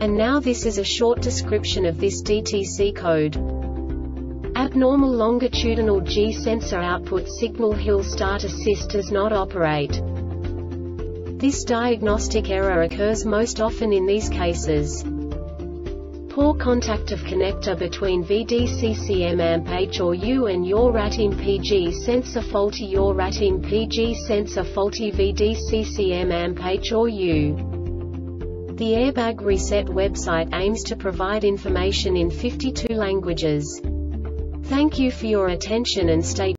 and now this is a short description of this DTC code. Abnormal longitudinal G sensor output signal hill start assist does not operate. This diagnostic error occurs most often in these cases. Poor contact of connector between VDCCM AMP or U and yaw RATIM PG sensor faulty yaw RATIM PG sensor faulty VDCCM AMP or U. The Airbag Reset website aims to provide information in 52 languages. Thank you for your attention and stay